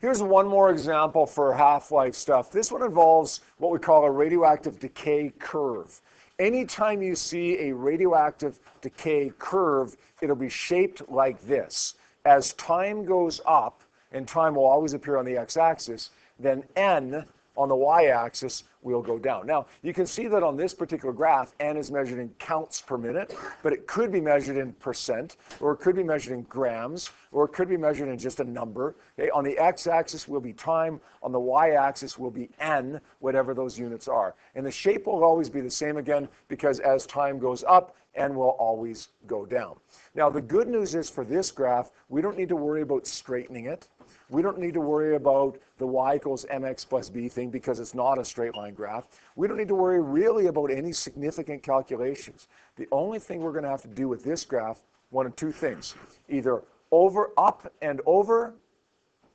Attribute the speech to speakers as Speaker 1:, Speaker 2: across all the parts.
Speaker 1: Here's one more example for half-life stuff. This one involves what we call a radioactive decay curve. Anytime you see a radioactive decay curve, it'll be shaped like this. As time goes up, and time will always appear on the x-axis, then n on the y-axis will go down. Now, you can see that on this particular graph, n is measured in counts per minute, but it could be measured in percent, or it could be measured in grams, or it could be measured in just a number. Okay? On the x-axis will be time, on the y-axis will be n, whatever those units are. And the shape will always be the same again, because as time goes up, n will always go down. Now, the good news is for this graph, we don't need to worry about straightening it. We don't need to worry about the y equals mx plus b thing because it's not a straight line graph. We don't need to worry really about any significant calculations. The only thing we're going to have to do with this graph, one of two things, either over, up and over,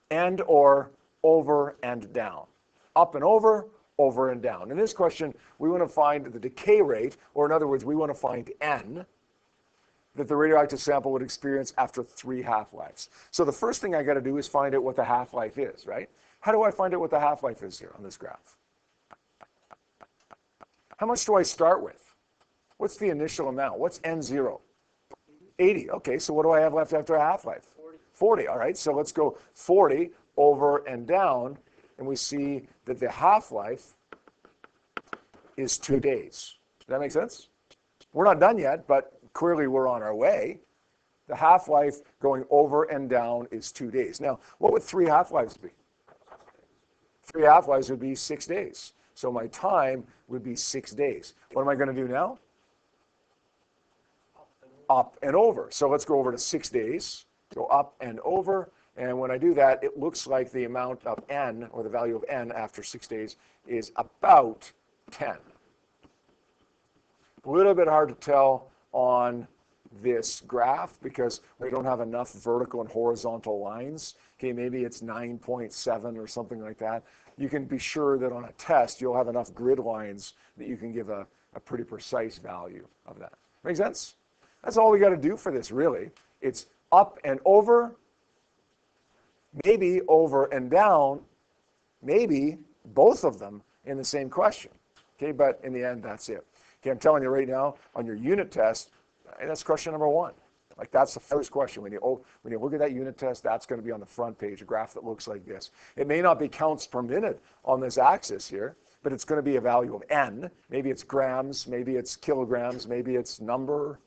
Speaker 1: and or over and down. Up and over, over and down. In this question, we want to find the decay rate, or in other words, we want to find n, that the radioactive sample would experience after three half-lives. So the first thing I got to do is find out what the half-life is, right? How do I find out what the half-life is here on this graph? How much do I start with? What's the initial amount? What's N0? 80. Okay, so what do I have left after a half-life? 40. 40, all right. So let's go 40 over and down, and we see that the half-life is two days. Does that make sense? We're not done yet, but clearly we're on our way. The half-life going over and down is two days. Now, what would three half-lives be? Three half-lives would be six days. So my time would be six days. What am I going to do now? Up and over. So let's go over to six days, go up and over. And when I do that, it looks like the amount of n, or the value of n after six days, is about 10. A little bit hard to tell on this graph because we don't have enough vertical and horizontal lines. Okay, maybe it's 9.7 or something like that. You can be sure that on a test, you'll have enough grid lines that you can give a, a pretty precise value of that. Make sense? That's all we got to do for this, really. It's up and over, maybe over and down, maybe both of them in the same question. Okay, but in the end, that's it. Okay, I'm telling you right now, on your unit test, eh, that's question number one. Like that's the first question. When you oh, when you look at that unit test, that's going to be on the front page, a graph that looks like this. It may not be counts per minute on this axis here, but it's going to be a value of n. Maybe it's grams, maybe it's kilograms, maybe it's number.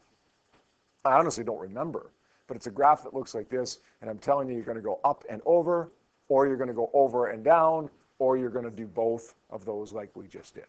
Speaker 1: I honestly don't remember, but it's a graph that looks like this, and I'm telling you, you're going to go up and over, or you're going to go over and down, or you're going to do both of those like we just did.